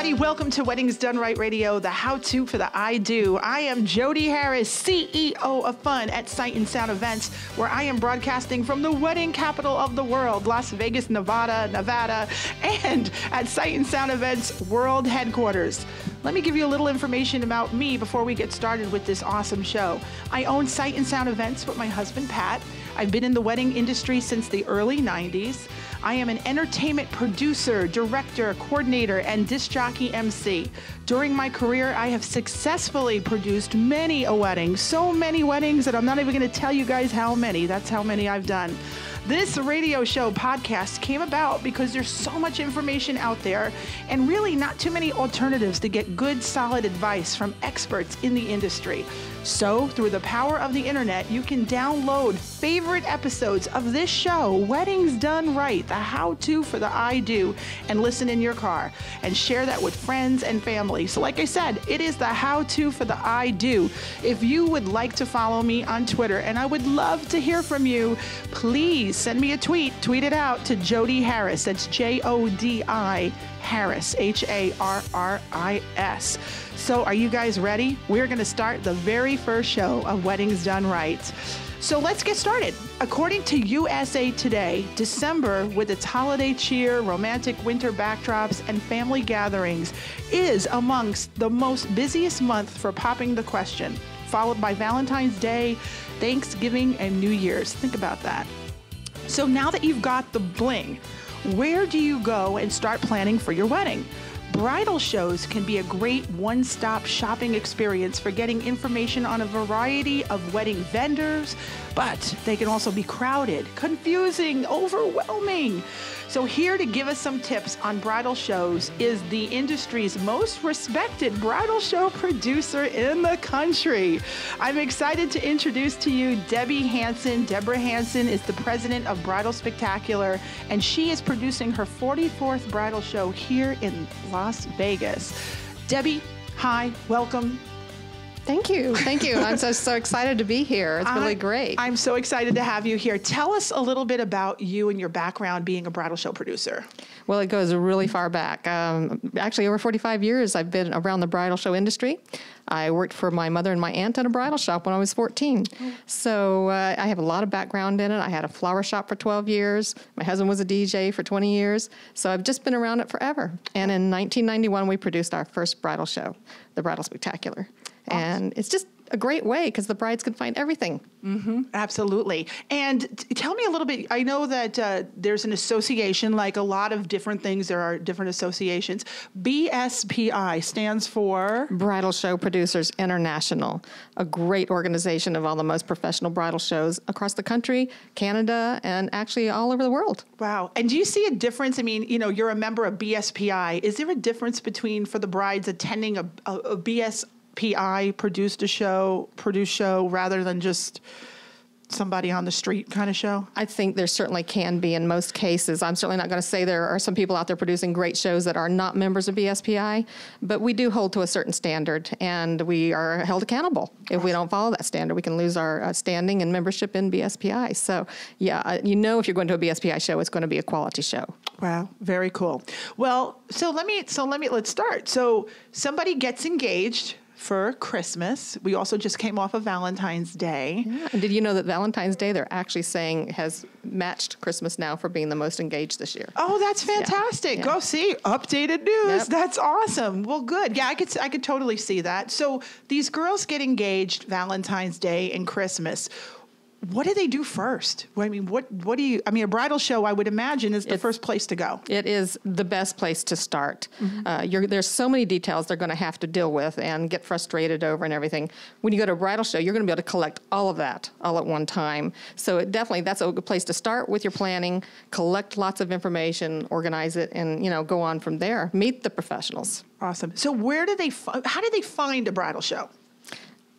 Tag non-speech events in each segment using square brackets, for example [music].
everybody. Welcome to Weddings Done Right Radio, the how to for the I do. I am Jodi Harris, CEO of Fun at Sight and Sound Events, where I am broadcasting from the wedding capital of the world, Las Vegas, Nevada, Nevada, and at Sight and Sound Events World Headquarters. Let me give you a little information about me before we get started with this awesome show. I own Sight and Sound Events with my husband, Pat. I've been in the wedding industry since the early 90s. I am an entertainment producer, director, coordinator, and disc jockey MC. During my career, I have successfully produced many a wedding, so many weddings that I'm not even going to tell you guys how many. That's how many I've done. This radio show podcast came about because there's so much information out there and really not too many alternatives to get good, solid advice from experts in the industry. So, through the power of the internet, you can download favorite episodes of this show, Weddings Done Right, the how to for the I do, and listen in your car and share that with friends and family. So, like I said, it is the how to for the I do. If you would like to follow me on Twitter, and I would love to hear from you, please send me a tweet. Tweet it out to Jodi Harris. That's J O D I Harris, H A R R I S. So, are you guys ready? We're going to start the very first show of Weddings Done Right. So let's get started. According to USA Today, December, with its holiday cheer, romantic winter backdrops, and family gatherings, is amongst the most busiest month for popping the question, followed by Valentine's Day, Thanksgiving, and New Year's. Think about that. So now that you've got the bling, where do you go and start planning for your wedding? Bridal shows can be a great one stop shopping experience for getting information on a variety of wedding vendors, but they can also be crowded, confusing, overwhelming. So, here to give us some tips on bridal shows is the industry's most respected bridal show producer in the country. I'm excited to introduce to you Debbie Hansen. Deborah Hansen is the president of Bridal Spectacular, and she is producing her 44th bridal show here in Las Vegas. Debbie, hi, welcome. Thank you. Thank you. I'm so, so excited to be here. It's really great. I'm so excited to have you here. Tell us a little bit about you and your background being a bridal show producer. Well, it goes really far back. Um, actually, over 45 years, I've been around the bridal show industry. I worked for my mother and my aunt at a bridal shop when I was 14. So uh, I have a lot of background in it. I had a flower shop for 12 years. My husband was a DJ for 20 years. So I've just been around it forever. And in 1991, we produced our first bridal show, the Bridal Spectacular. And it's just a great way because the brides can find everything. Mm-hmm, absolutely. And t- tell me a little bit. I know that uh, there's an association, like a lot of different things, there are different associations. BSPI stands for Bridal Show Producers International, a great organization of all the most professional bridal shows across the country, Canada, and actually all over the world. Wow. And do you see a difference? I mean, you know, you're a member of BSPI. Is there a difference between for the brides attending a, a, a BS? PI produced a show, produced show rather than just somebody on the street kind of show? I think there certainly can be in most cases. I'm certainly not going to say there are some people out there producing great shows that are not members of BSPI, but we do hold to a certain standard and we are held accountable. If we don't follow that standard, we can lose our uh, standing and membership in BSPI. So, yeah, uh, you know if you're going to a BSPI show, it's going to be a quality show. Wow, very cool. Well, so let me so let me let's start. So, somebody gets engaged for Christmas. We also just came off of Valentine's Day. Yeah. And did you know that Valentine's Day they're actually saying has matched Christmas now for being the most engaged this year? Oh, that's fantastic. Yeah. Go see updated news. Yep. That's awesome. Well, good. Yeah, I could I could totally see that. So, these girls get engaged Valentine's Day and Christmas what do they do first? I mean, what what do you? I mean, a bridal show, I would imagine, is the it's, first place to go. It is the best place to start. Mm-hmm. Uh, there's so many details they're going to have to deal with and get frustrated over and everything. When you go to a bridal show, you're going to be able to collect all of that all at one time. So it definitely that's a good place to start with your planning. Collect lots of information, organize it, and you know go on from there. Meet the professionals. Awesome. So where do they? How do they find a bridal show?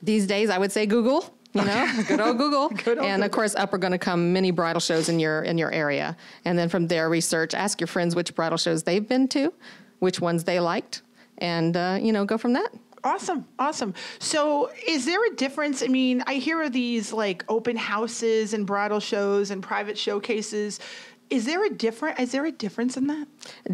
These days, I would say Google you know, good old Google. [laughs] good old and Google. of course, up are going to come many bridal shows in your in your area, and then from there, research. Ask your friends which bridal shows they've been to, which ones they liked, and uh, you know, go from that. Awesome, awesome. So, is there a difference? I mean, I hear of these like open houses and bridal shows and private showcases Is there a different? Is there a difference in that?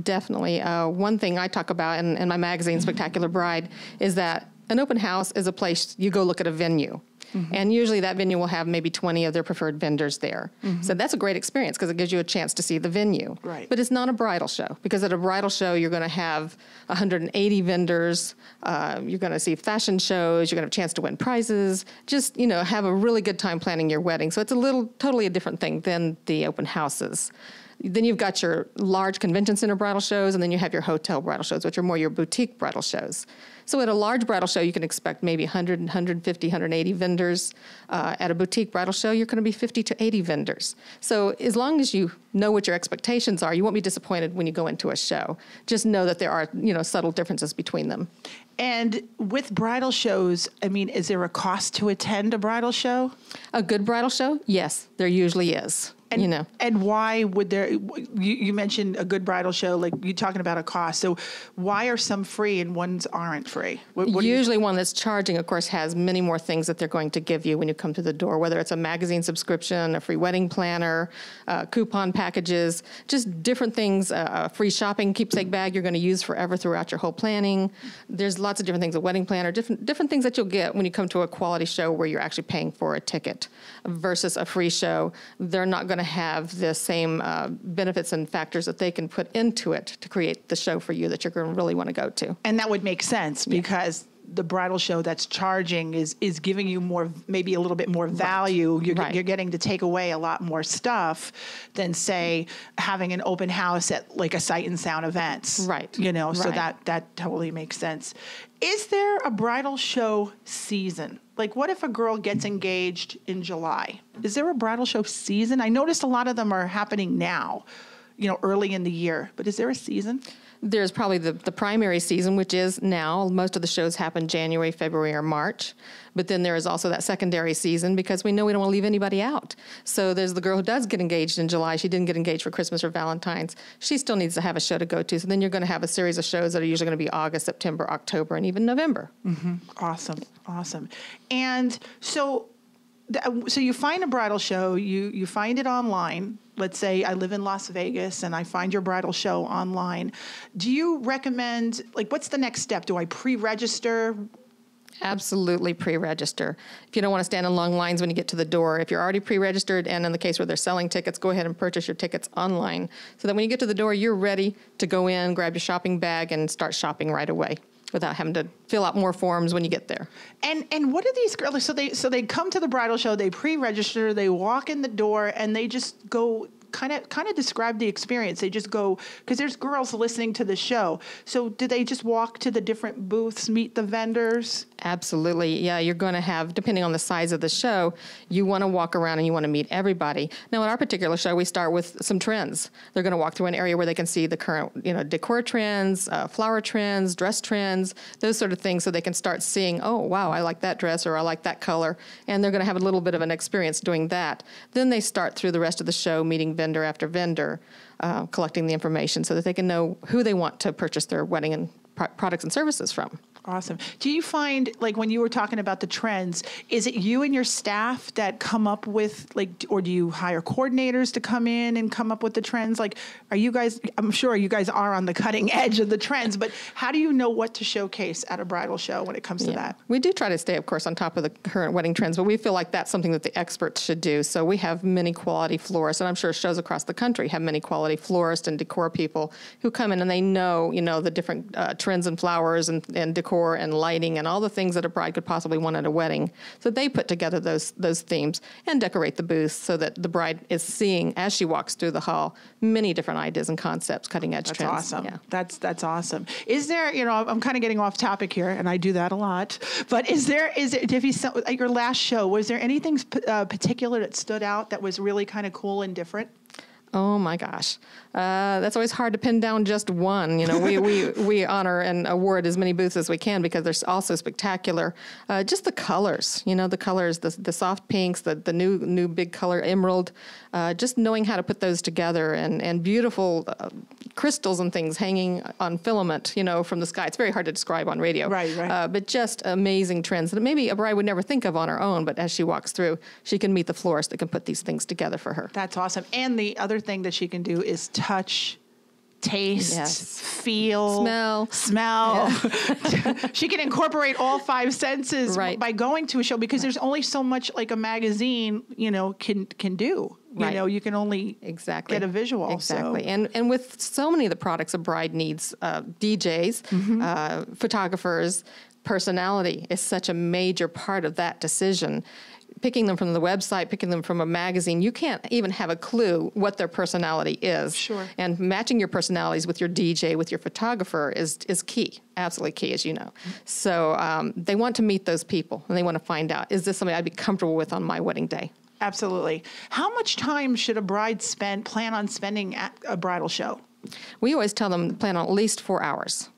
Definitely. Uh, one thing I talk about in, in my magazine, Spectacular Bride, is that an open house is a place you go look at a venue. Mm-hmm. And usually that venue will have maybe 20 of their preferred vendors there. Mm-hmm. So that's a great experience because it gives you a chance to see the venue. Right. But it's not a bridal show because at a bridal show you're going to have 180 vendors. Uh, you're going to see fashion shows. You're going to have a chance to win prizes. Just you know have a really good time planning your wedding. So it's a little totally a different thing than the open houses. Then you've got your large convention center bridal shows, and then you have your hotel bridal shows, which are more your boutique bridal shows. So at a large bridal show, you can expect maybe 100, 150, 180 vendors. Uh, at a boutique bridal show, you're going to be 50 to 80 vendors. So as long as you know what your expectations are, you won't be disappointed when you go into a show. Just know that there are, you know, subtle differences between them. And with bridal shows, I mean, is there a cost to attend a bridal show? A good bridal show? Yes, there usually is. And, you know. and why would there? You, you mentioned a good bridal show, like you're talking about a cost. So why are some free and ones aren't free? What, what Usually, you, one that's charging, of course, has many more things that they're going to give you when you come to the door. Whether it's a magazine subscription, a free wedding planner, uh, coupon packages, just different things. Uh, a free shopping keepsake bag you're going to use forever throughout your whole planning. There's lots of different things. A wedding planner, different different things that you'll get when you come to a quality show where you're actually paying for a ticket versus a free show. They're not going going to have the same uh, benefits and factors that they can put into it to create the show for you that you're going to really want to go to. And that would make sense because the bridal show that's charging is is giving you more maybe a little bit more value right. You're, right. you're getting to take away a lot more stuff than say having an open house at like a sight and sound events right you know right. so that that totally makes sense is there a bridal show season like what if a girl gets engaged in july? Is there a bridal show season? I noticed a lot of them are happening now you know early in the year but is there a season there's probably the, the primary season, which is now. Most of the shows happen January, February, or March. But then there is also that secondary season because we know we don't want to leave anybody out. So there's the girl who does get engaged in July. She didn't get engaged for Christmas or Valentine's. She still needs to have a show to go to. So then you're going to have a series of shows that are usually going to be August, September, October, and even November. Mm-hmm. Awesome. Awesome. And so Uh, so you find a bridal show, you you find it online. Let's say I live in Las Vegas and I find your bridal show online. Do you recommend like what's the next step? Do I pre-register? Absolutely pre-register. If you don't want to stand in long lines when you get to the door, if you're already pre-registered and in the case where they're selling tickets, go ahead and purchase your tickets online so that when you get to the door, you're ready to go in, grab your shopping bag and start shopping right away without having to fill out more forms when you get there. And and what are these girls? So they so they come to the bridal show, they pre-register, they walk in the door, and they just go kind of kind of describe the experience. They just go because there's girls listening to the show. So do they just walk to the different booths, meet the vendors? Absolutely. Yeah, you're going to have depending on the size of the show, you want to walk around and you want to meet everybody. Now, in our particular show, we start with some trends. They're going to walk through an area where they can see the current, you know, decor trends, uh, flower trends, dress trends, those sort of things, so they can start seeing, oh, wow, I like that dress or I like that color, and they're going to have a little bit of an experience doing that. Then they start through the rest of the show meeting vendor after vendor, uh, collecting the information so that they can know who they want to purchase their wedding and pro- products and services from. Awesome. Do you find, like, when you were talking about the trends, is it you and your staff that come up with, like, or do you hire coordinators to come in and come up with the trends? Like, are you guys, I'm sure you guys are on the cutting [laughs] edge of the trends, but how do you know what to showcase at a bridal show when it comes to that? We do try to stay, of course, on top of the current wedding trends, but we feel like that's something that the experts should do. So we have many quality florists, and I'm sure shows across the country have many quality florists and decor people who come in and they know, you know, the different uh, trends and flowers and, and decor decor and lighting and all the things that a bride could possibly want at a wedding. So they put together those those themes and decorate the booth so that the bride is seeing as she walks through the hall many different ideas and concepts, cutting edge that's trends. Awesome. Yeah. That's that's awesome. Is there, you know, I'm kind of getting off topic here, and I do that a lot. But is there is it if you at your last show was there anything uh, particular that stood out that was really kind of cool and different? Oh my gosh. Uh, that's always hard to pin down just one. You know, we, we, [laughs] we honor and award as many booths as we can because they're also spectacular. Uh, just the colors, you know, the colors, the, the soft pinks, the, the new new big color emerald, uh, just knowing how to put those together and, and beautiful uh, crystals and things hanging on filament, you know, from the sky. It's very hard to describe on radio. Right, right. Uh, but just amazing trends that maybe a bride would never think of on her own, but as she walks through, she can meet the florist that can put these things together for her. That's awesome. And the other other thing that she can do is touch, taste, Yes. feel, Smell. smell. [laughs] she can incorporate all five senses Right. by going to a show because there's only so much like a magazine, you know, can can do. You know, you can only exactly get a visual. exactly So. and and with so many of the products a bride needs uh, djs Mm-hmm. uh, photographers personality is such a major part of that decision picking them from the website picking them from a magazine you can't even have a clue what their personality is Sure. and matching your personalities with your dj with your photographer is is key absolutely key as you know so um, they want to meet those people and they want to find out is this somebody i'd be comfortable with on my wedding day Absolutely. How much time should a bride spend plan on spending at a bridal show? We always tell them plan on at least four hours.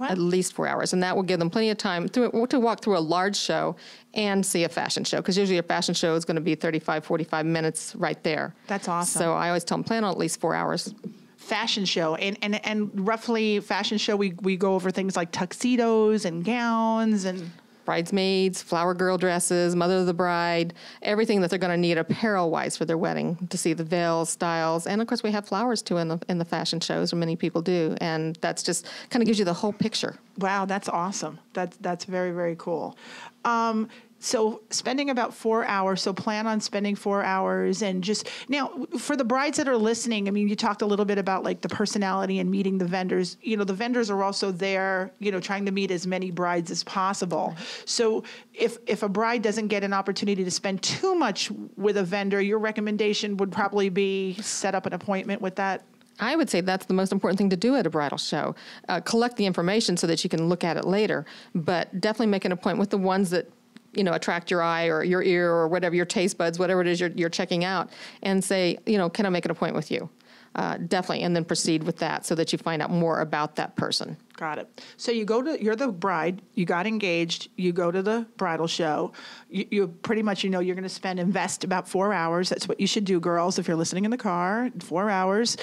At least four hours, and that will give them plenty of time through, to walk through a large show and see a fashion show. Because usually a fashion show is going to be 35, 45 minutes right there. That's awesome. So I always tell them plan on at least four hours. fashion show and, and and roughly fashion show we, we go over things like tuxedos and gowns and Bridesmaids, flower girl dresses, mother of the bride, everything that they're going to need apparel wise for their wedding to see the veils, styles, and of course we have flowers too in the in the fashion shows, or many people do, and that's just kind of gives you the whole picture. wow that's awesome that's that's very very cool um, so spending about four hours so plan on spending four hours and just now for the brides that are listening i mean you talked a little bit about like the personality and meeting the vendors. You know the vendors are also there you know trying to meet as many brides as possible. So if if a bride doesn't get an opportunity to spend too much with a vendor your recommendation would probably be set up an appointment with that? I would say that's the most important thing to do at a bridal show. Uh, collect the information so that you can look at it later, but definitely make an appointment with the ones that you know attract your eye or your ear or whatever your taste buds, whatever it is you're, you're checking out, and say, you know, can I make an appointment with you? Uh, definitely, and then proceed with that so that you find out more about that person. Got it. So you go to you're the bride. You got engaged. You go to the bridal show. You, you pretty much you know you're going to spend invest about four hours. That's what you should do, girls. If you're listening in the car, four hours.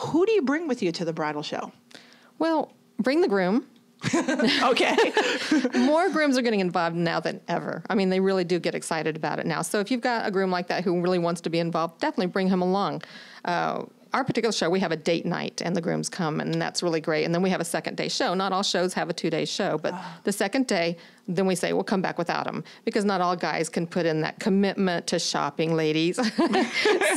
Who do you bring with you to the bridal show? Well, bring the groom. [laughs] Okay. [laughs] More grooms are getting involved now than ever. I mean, they really do get excited about it now. So if you've got a groom like that who really wants to be involved, definitely bring him along. Uh, our particular show, we have a date night and the grooms come, and that's really great. And then we have a second day show. Not all shows have a two day show, but ah. the second day, then we say, we'll come back without him because not all guys can put in that commitment to shopping, ladies.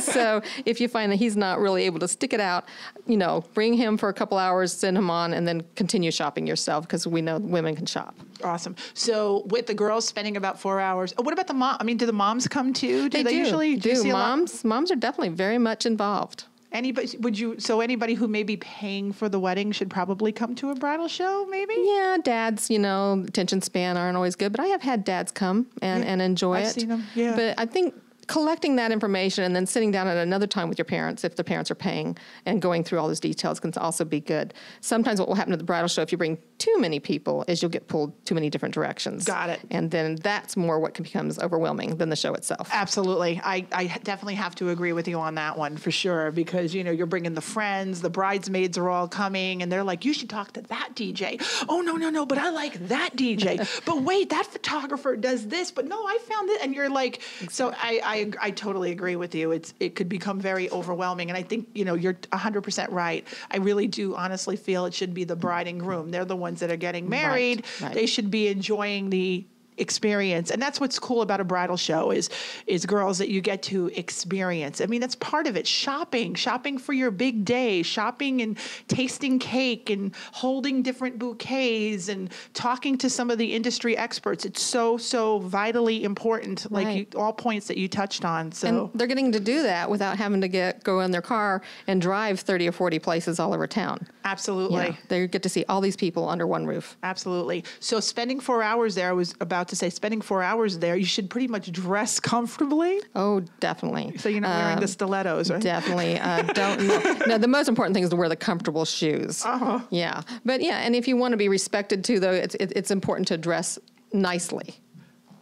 [laughs] so if you find that he's not really able to stick it out, you know, bring him for a couple hours, send him on, and then continue shopping yourself because we know women can shop. awesome. So with the girls spending about four hours. Oh, what about the mom? I mean, do the moms come too? Do They, do. usually do. you see a lot- moms. Moms are definitely very much involved. Anybody would you? So anybody who may be paying for the wedding should probably come to a bridal show. Maybe. Yeah, dads, you know, attention span aren't always good, but I have had dads come and, Yeah, and enjoy I've it. seen 'em, yeah. But I think collecting that information and then sitting down at another time with your parents, if the parents are paying, and going through all those details can also be good. Sometimes what will happen at the bridal show if you bring too many people is you'll get pulled too many different directions. Got it. And then that's more what becomes overwhelming than the show itself. Absolutely. I, I definitely have to agree with you on that one for sure because, you know, you're bringing the friends, the bridesmaids are all coming and they're like, you should talk to that DJ. Oh, no, no, no, but I like that DJ. [laughs] but wait, that photographer does this, but no, I found it. And you're like, so I, I, I totally agree with you. It's, it could become very overwhelming. And I think, you know, you're 100% right. I really do honestly feel it should be the bride and groom. They're the ones that are getting married. right. They should be enjoying the experience and that's what's cool about a bridal show is is girls that you get to experience i mean that's part of it shopping shopping for your big day shopping and tasting cake and holding different bouquets and talking to some of the industry experts it's so so vitally important like Right. you, all points that you touched on so And they're getting to do that without having to get go in their car and drive 30 or 40 places all over town. absolutely Yeah, they get to see all these people under one roof. Absolutely. So spending four hours there, I was about to say, spending four hours there, you should pretty much dress comfortably. Oh, definitely. So you're not wearing Um, the stilettos, right? Definitely. Uh, don't. No, no, the most important thing is to wear the comfortable shoes. Uh-huh. Yeah, but yeah, and if you want to be respected too, though, it's it, it's important to dress nicely.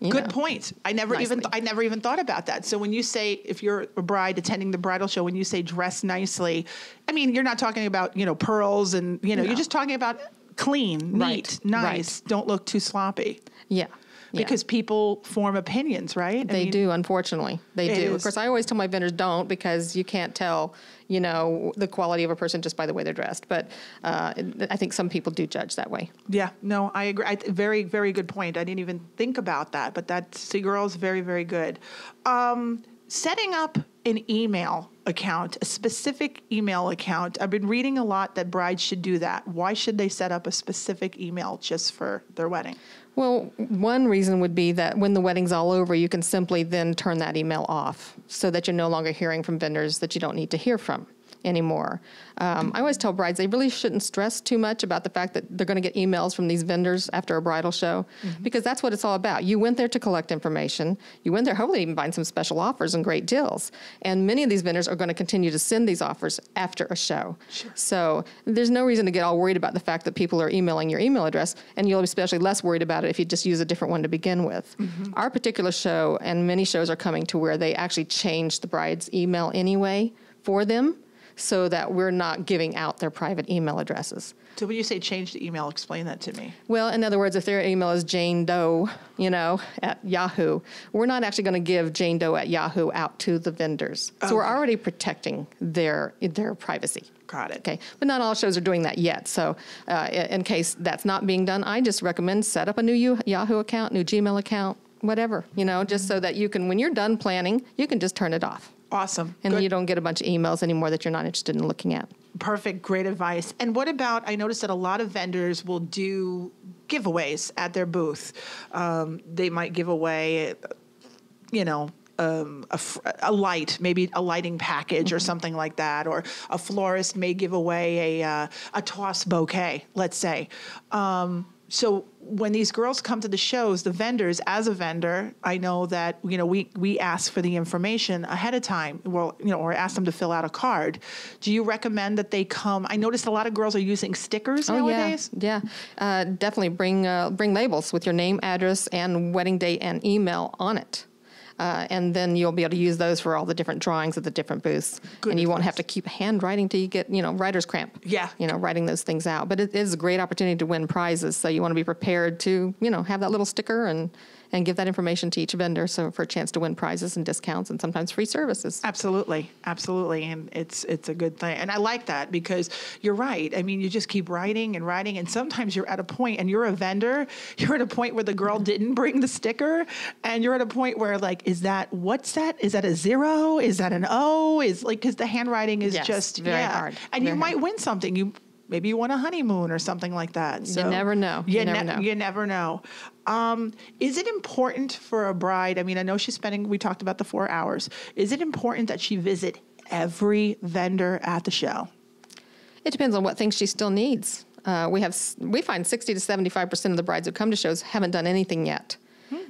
you Good know. point. I never even Nicely. I never even thought about that. So when you say if you're a bride attending the bridal show, when you say dress nicely, I mean you're not talking about you know pearls and you know No. you're just talking about clean, Right, neat, nice. right. Don't look too sloppy. Yeah. Yeah. because people form opinions, right? I They mean, do, unfortunately. They do. is. Of course, I always tell my vendors don't because you can't tell, you know, the quality of a person just by the way they're dressed. But uh, I think some people do judge that way. Yeah, no, I agree. I, very, very good point. I didn't even think about that, but that see, girls, very, very good. Um, setting up an email account, a specific email account. I've been reading a lot that brides should do that. Why should they set up a specific email just for their wedding? Well, one reason would be that when the wedding's all over, you can simply then turn that email off so that you're no longer hearing from vendors that you don't need to hear from anymore. Um, I always tell brides they really shouldn't stress too much about the fact that they're going to get emails from these vendors after a bridal show because that's what it's all about. You went there to collect information. You went there hopefully even find some special offers and great deals. And many of these vendors are going to continue to send these offers after a show. Sure. So there's no reason to get all worried about the fact that people are emailing your email address, and you'll be especially less worried about it if you just use a different one to begin with. Our particular show, and many shows are coming to where they actually change the bride's email anyway for them so that we're not giving out their private email addresses. So when you say change the email, explain that to me. Well, in other words, if their email is Jane Doe, you know, at Yahoo, we're not actually going to give Jane Doe at Yahoo out to the vendors. So we're already protecting their their privacy. Got it. Okay, but not all shows are doing that yet. So, uh, in case that's not being done, I just recommend set up a new Yahoo account, new Gmail account, whatever. You know, just so that you can, when you're done planning, you can just turn it off, Awesome. and Good. you don't get a bunch of emails anymore that you're not interested in looking at. Perfect, great advice. And what about? I noticed that a lot of vendors will do giveaways at their booth. Um, they might give away, you know. Um, a, a light, maybe a lighting package or something like that, or a florist may give away a uh, a toss bouquet, let's say. Um, so when these girls come to the shows, the vendors, as a vendor, I know that you know we we ask for the information ahead of time, well, you know, or ask them to fill out a card. Do you recommend that they come? I noticed a lot of girls are using stickers nowadays. Oh yeah, yeah. Uh, definitely bring uh, bring labels with your name, address, and wedding date and email on it. Uh, and then you'll be able to use those for all the different drawings at the different booths, Good and you won't have to keep handwriting till you get you know writer's cramp. Yeah. you know writing those things out. But it is a great opportunity to win prizes, so you want to be prepared to you know have that little sticker and and give that information to each vendor, so for a chance to win prizes and discounts and sometimes free services. Absolutely, absolutely, and it's it's a good thing, and I like that because you're right. I mean, you just keep writing and writing, and sometimes you're at a point, and you're a vendor. [laughs] You're at a point where the girl didn't bring the sticker, and you're at a point where like, is that what's that? Is that a zero? Is that an O? Is like because the handwriting is Yes, just very yeah. hard, and you very might hard. win something. You maybe you want a honeymoon or something like that. So never know. You, You never ne- know. You never know. Um, is it important for a bride? I mean, I know she's spending. We talked about the four hours. Is it important that she visit every vendor at the show? It depends on what things she still needs. Uh, we have we find 60 to 75 percent of the brides who come to shows haven't done anything yet.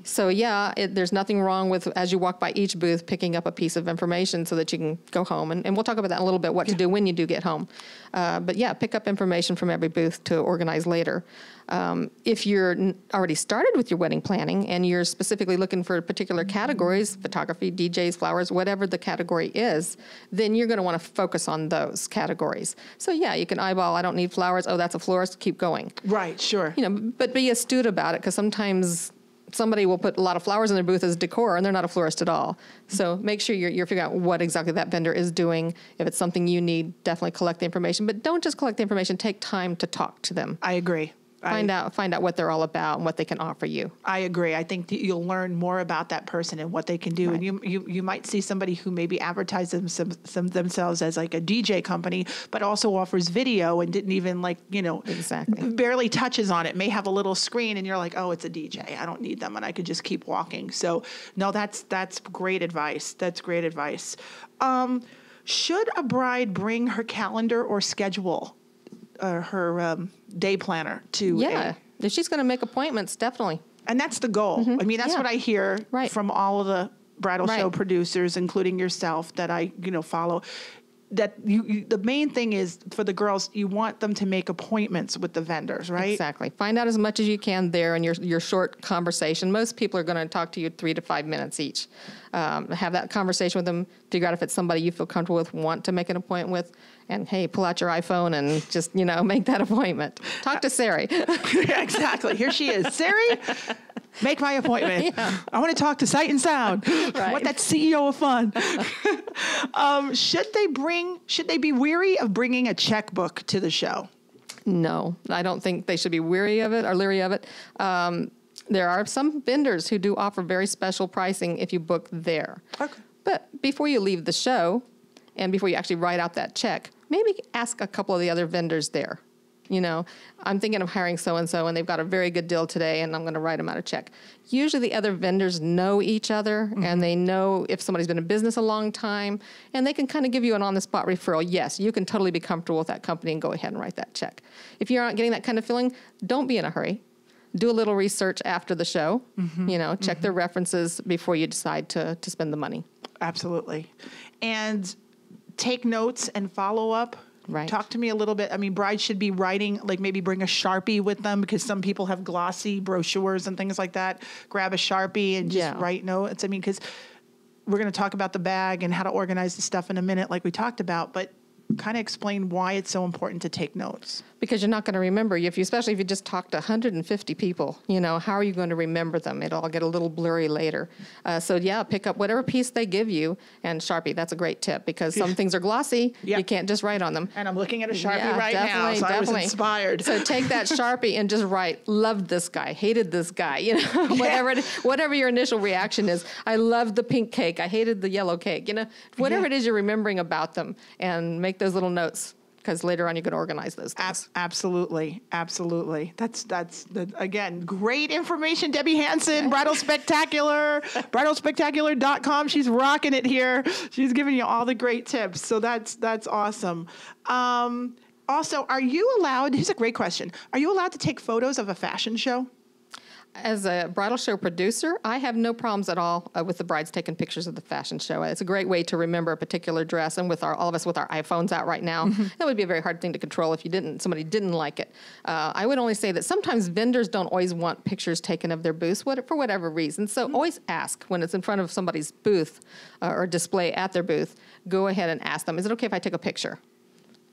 So yeah, it, there's nothing wrong with as you walk by each booth picking up a piece of information so that you can go home. And, and we'll talk about that in a little bit, what to do when you do get home. Uh, but yeah, pick up information from every booth to organize later. Um, if you're n- already started with your wedding planning and you're specifically looking for particular categories, photography, DJs, flowers, whatever the category is, then you're going to want to focus on those categories. So yeah, you can eyeball, I don't need flowers. Oh, that's a florist. Keep going Right. Sure. you know, but be astute about it because sometimes somebody will put a lot of flowers in their booth as decor and they're not a florist at all. So make sure you're, you're figuring out what exactly that vendor is doing. If it's something you need, definitely collect the information. But don't just collect the information. Take time to talk to them. I agree. Find I, out find out what they're all about and what they can offer you. I agree. I think that you'll learn more about that person and what they can do. And you, you you might see somebody who maybe advertises them, some, some themselves as like a DJ company, but also offers video and didn't even like you know Exactly. barely touches on it. May have a little screen, and you're like, oh, it's a DJ. I don't need them, and I could just keep walking. So no, that's that's great advice. That's great advice. Um, should a bride bring her calendar or schedule, uh, her um, day planner to? a- Yeah. If she's going to make appointments, definitely. and that's the goal. Mm-hmm. I mean, that's Yeah. what I hear Right. from all of the bridal show producers, including yourself, that I you know follow. That you, you, the main thing is for the girls, you want them to make appointments with the vendors, right? Exactly. Find out as much as you can there in your, your short conversation. Most people are going to talk to you three to five minutes each. Um, have that conversation with them. Figure out if it's somebody you feel comfortable with, want to make an appointment with, and hey, pull out your iPhone and just you know [laughs] make that appointment. Talk to Siri. [laughs] exactly. Here she is, Siri. Make my appointment. [laughs] I want to talk to Sight and Sound. I [laughs] Right. want that CEO of fun. [laughs] um, should they bring? Should they be weary of bringing a checkbook to the show? No, I don't think they should be weary of it or leery of it. Um, there are some vendors who do offer very special pricing if you book there. Okay. But before you leave the show and before you actually write out that check, maybe ask a couple of the other vendors there. You know, I'm thinking of hiring so and so, and they've got a very good deal today, and I'm going to write them out a check. Usually, the other vendors know each other, and mm-hmm. they know if somebody's been in business a long time, and they can kind of give you an on the spot referral. Yes, you can totally be comfortable with that company and go ahead and write that check. If you're not getting that kind of feeling, don't be in a hurry. Do a little research after the show. Mm-hmm. You know, check their mm-hmm. references before you decide to, to spend the money. Absolutely. And take notes and follow up. Right. Talk to me a little bit. I mean, brides should be writing, like maybe bring a Sharpie with them because some people have glossy brochures and things like that. Grab a Sharpie and just Yeah. write notes. I mean, because we're going to talk about the bag and how to organize the stuff in a minute, like we talked about, but kind of explain why it's so important to take notes. Because you're not going to remember if you especially if you just talk to 150 people you know how are you going to remember them it'll all get a little blurry later uh, so yeah pick up whatever piece they give you and sharpie that's a great tip because some things are glossy Yeah. you can't just write on them And I'm looking at a Sharpie Yeah, right now, definitely, I was definitely. inspired. So take that [laughs] sharpie and just write, "Loved this guy, hated this guy." [laughs] You know, whatever it, whatever your initial reaction is. I loved the pink cake. I hated the yellow cake. You know, whatever Yeah. it is you're remembering about them, and make those little notes because later on you can organize those Ab- things. absolutely, absolutely. That's that's the, again great information. Debbie Hansen, Bridal Spectacular, [laughs] bridalspectacular.com. She's rocking it here. She's giving you all the great tips. So that's that's awesome. Um, also, are you allowed? Here's a great question. Are you allowed to take photos of a fashion show? As a bridal show producer, I have no problems at all uh, with the brides taking pictures of the fashion show. It's a great way to remember a particular dress, and with our all of us with our iPhones out right now, that would be a very hard thing to control if you didn't somebody didn't like it. Uh, I would only say that sometimes vendors don't always want pictures taken of their booths what, for whatever reason. So always ask when it's in front of somebody's booth uh, or display at their booth. Go ahead and ask them, "Is it okay if I take a picture?"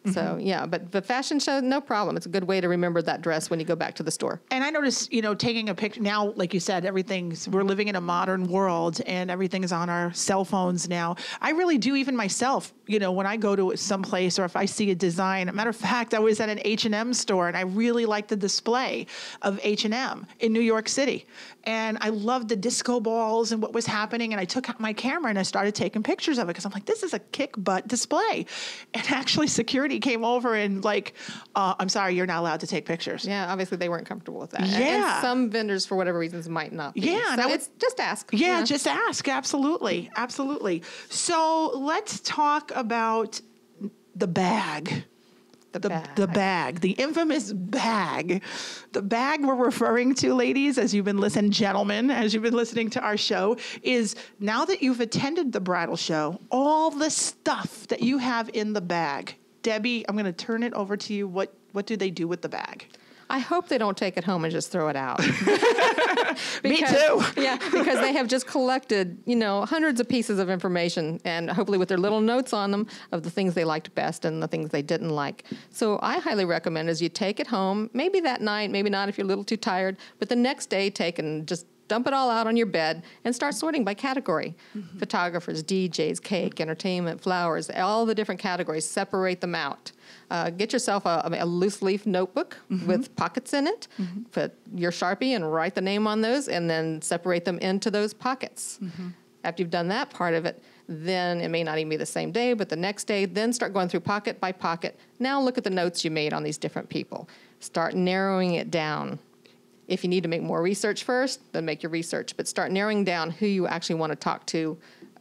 So mm-hmm. yeah, but the fashion show, no problem. It's a good way to remember that dress when you go back to the store. And I notice, you know, taking a picture now, like you said, everything's, we're living in a modern world and everything is on our cell phones now. I really do, even myself, you know, when I go to some place or if I see a design, a matter of fact, I was at an H&M store and I really liked the display of H&M in New York City. And I loved the disco balls and what was happening. And I took out my camera and I started taking pictures of it because I'm like, this is a kick butt display. And actually security came over and like, uh, I'm sorry, you're not allowed to take pictures. Yeah, obviously they weren't comfortable with that. And- Yeah. And some vendors, for whatever reasons, might not. Be. Yeah, and so would- it's just ask. Yeah, just ask. Absolutely. Absolutely. So let's talk about the bag. the, The, bag. the bag, the infamous bag. The bag we're referring to, ladies, as you've been listening, gentlemen, as you've been listening to our show, is now that you've attended the bridal show, all the stuff that you have in the bag. Debbie, I'm going to turn it over to you. What, what do they do with the bag? I hope they don't take it home and just throw it out. [laughs] [laughs] Me too. yeah, because they have just collected, you know, hundreds of pieces of information, and hopefully with their little notes on them of the things they liked best and the things they didn't like. So I highly recommend is you take it home, maybe that night, maybe not if you're a little too tired, but the next day take and just dump it all out on your bed and start sorting by category. Photographers, DJs, cake, entertainment, flowers, all the different categories. Separate them out. Uh, get yourself a, a loose leaf notebook with pockets in it. Put your Sharpie and write the name on those and then separate them into those pockets. After you've done that part of it, then it may not even be the same day, but the next day, then start going through pocket by pocket. Now look at the notes you made on these different people. Start narrowing it down. If you need to make more research first, then make your research, but start narrowing down who you actually want to talk to,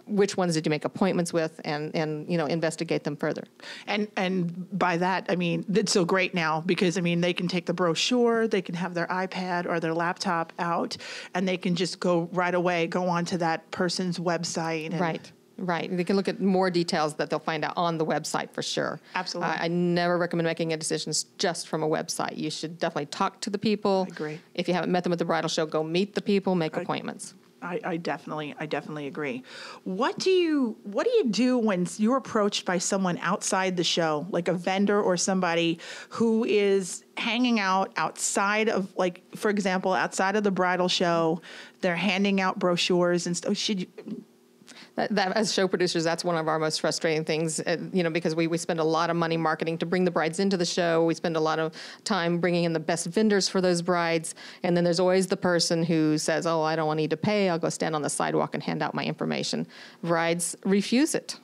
which ones did you make appointments with, and, and you know, investigate them further. And and by that I mean it's so great now because I mean they can take the brochure, they can have their iPad or their laptop out, and they can just go right away, go onto that person's website. And Right. Right. They can look at more details that they'll find out on the website for sure. Absolutely. I, I never recommend making a decisions just from a website. You should definitely talk to the people. I agree. If you haven't met them at the bridal show, go meet the people, make I- appointments. I, I definitely, I definitely agree. What do you, what do you do when you're approached by someone outside the show, like a vendor or somebody who is hanging out outside of, like, for example, outside of the bridal show, they're handing out brochures and stuff. Oh, should you, that, that, as show producers, that's one of our most frustrating things, uh, you know, because we, we spend a lot of money marketing to bring the brides into the show. We spend a lot of time bringing in the best vendors for those brides. And then there's always the person who says, oh, I don't need to pay. I'll go stand on the sidewalk and hand out my information. Brides refuse it.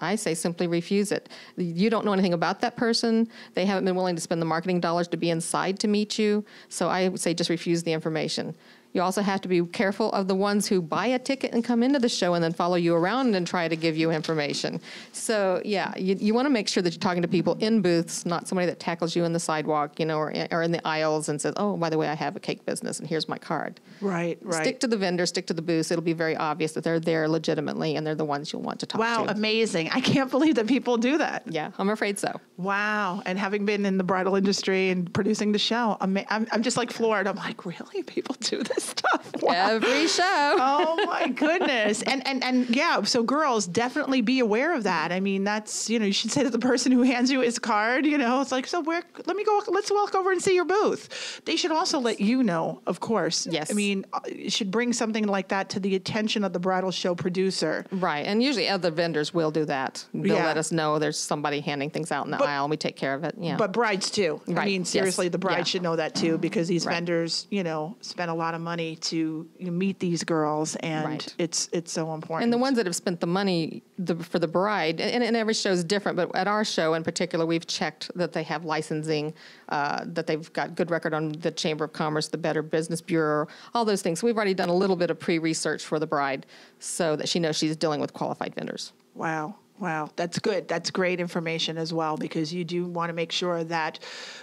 I say simply refuse it. You don't know anything about that person. They haven't been willing to spend the marketing dollars to be inside to meet you. So I say just refuse the information. You also have to be careful of the ones who buy a ticket and come into the show and then follow you around and try to give you information. So, yeah, you, you want to make sure that you're talking to people in booths, not somebody that tackles you in the sidewalk, you know, or, or in the aisles and says, oh, by the way, I have a cake business and here's my card. Right, right. Stick to the vendor, stick to the booths. It'll be very obvious that they're there legitimately and they're the ones you'll want to talk wow, to. Wow, amazing. I can't believe that people do that. Yeah, I'm afraid so. Wow. And having been in the bridal industry and producing the show, I'm, I'm, I'm just like floored. I'm like, really? People do this stuff? [laughs] Wow every show. oh my goodness. And and and yeah, so girls definitely be aware of that. I mean, that's you know, you should say to the person who hands you his card, you know, it's like, so where let me go let's walk over and see your booth. They should also let you know, of course. Yes. I mean, uh, you should bring something like that to the attention of the bridal show producer. Right. And usually other vendors will do that. They'll Yeah. let us know there's somebody handing things out in the But- aisle and we take care of it. Yeah. But brides too. Right. I mean, yes, seriously, the bride yeah. should know that too because these Right. vendors, you know, spend a lot of money to meet these girls, and Right. it's it's so important. And the ones that have spent the money the, for the bride, and, and every show is different, but at our show in particular, we've checked that they have licensing, uh, that they've got good record on the Chamber of Commerce, the Better Business Bureau, all those things. We've already done a little bit of pre-research for the bride, so that she knows she's dealing with qualified vendors. Wow. Wow, that's good. That's great information as well because you do want to make sure that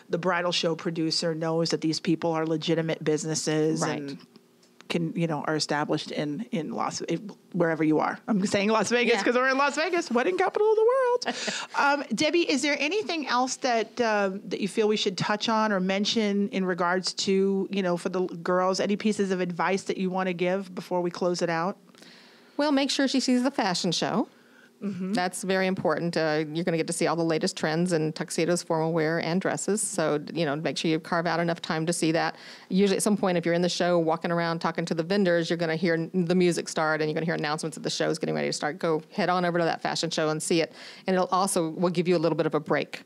the bridal show producer knows that these people are legitimate businesses Right. and can you know are established in in Las wherever you are. I'm saying Las Vegas Yeah. because we're in Las Vegas, wedding capital of the world. [laughs] um, Debbie, is there anything else that um, that you feel we should touch on or mention in regards to you know for the girls? Any pieces of advice that you want to give before we close it out? Well, make sure she sees the fashion show. Mm-hmm. That's very important. Uh, you're going to get to see all the latest trends in tuxedos, formal wear, and dresses. So, you know, make sure you carve out enough time to see that. Usually, at some point, if you're in the show, walking around talking to the vendors, you're going to hear the music start, and you're going to hear announcements that the show is getting ready to start. Go head on over to that fashion show and see it, and it'll also will give you a little bit of a break.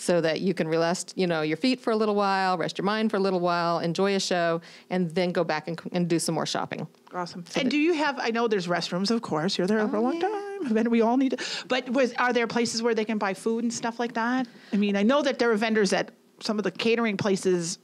So that you can rest, you know, your feet for a little while, rest your mind for a little while, enjoy a show, and then go back and, and do some more shopping. Awesome. and do you have? I know there's restrooms, of course. You're there oh, for a long time, [laughs] and we all need to. But was are there places where they can buy food and stuff like that? I mean, I know that there are vendors at some of the catering places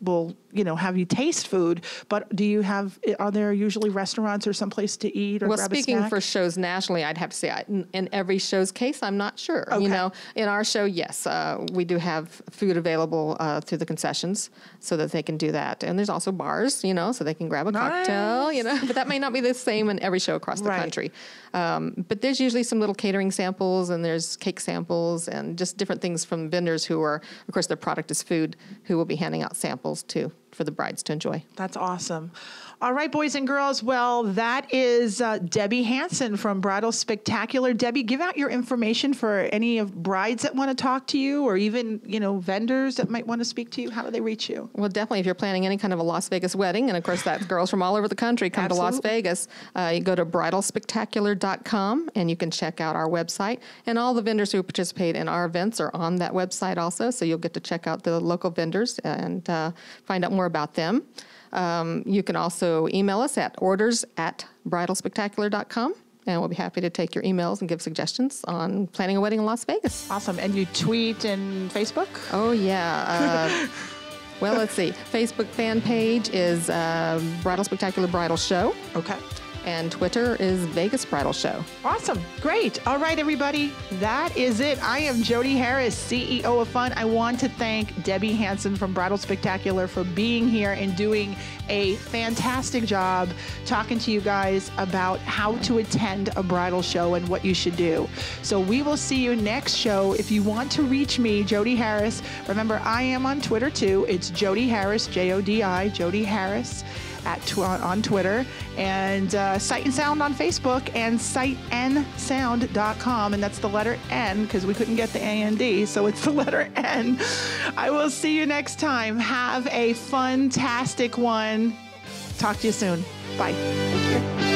will you know have you taste food. But do you have? Are there usually restaurants or someplace to eat or Well, speaking for shows nationally, I'd have to say I- in, in every show's case, I'm not sure. Okay. You know, in our show, yes, uh, we do have food available uh, through the concessions so that they can do that, and there's also bars, you know, so they can grab a cocktail, you know. But that may not be the same in every show across the Right. country. Um, but there's usually some little catering samples, and there's cake samples, and just different things from vendors who are, of course, their product is food, who will be handing out samples too for the brides to enjoy. That's awesome. All right, boys and girls. Well, that is uh, Debbie Hansen from Bridal Spectacular. Debbie, give out your information for any of brides that want to talk to you, or even you know vendors that might want to speak to you. How do they reach you? Well, definitely, if you're planning any kind of a Las Vegas wedding, and of course, that's girls from all over the country come to Las Vegas, uh, you go to bridalspectacular.com and you can check out our website. And all the vendors who participate in our events are on that website also, so you'll get to check out the local vendors and uh, find out more about them. Um, you can also email us at orders at bridalspectacular.com. And we'll be happy to take your emails and give suggestions on planning a wedding in Las Vegas. Awesome. And you tweet and Facebook. Oh, yeah. Uh, well, let's see. Facebook fan page is uh, Bridal Spectacular Bridal Show, Okay. And Twitter is Vegas Bridal Show. Awesome. Great. All right, everybody. That is it. I am Jodi Harris, CEO of Fun. I want to thank Debbie Hansen from Bridal Spectacular for being here and doing a fantastic job talking to you guys about how to attend a bridal show and what you should do. So we will see you next show. If you want to reach me, Jodi Harris, remember I am on Twitter too. It's Jodi Harris, J O D I, Jodi Harris. At tw- on Twitter, and uh, Sight and Sound on Facebook, and sightnsound.com. And that's the letter N because we couldn't get the A and D, so it's the [laughs] letter N. I will see you next time. Have a fantastic one. Talk to you soon. Bye.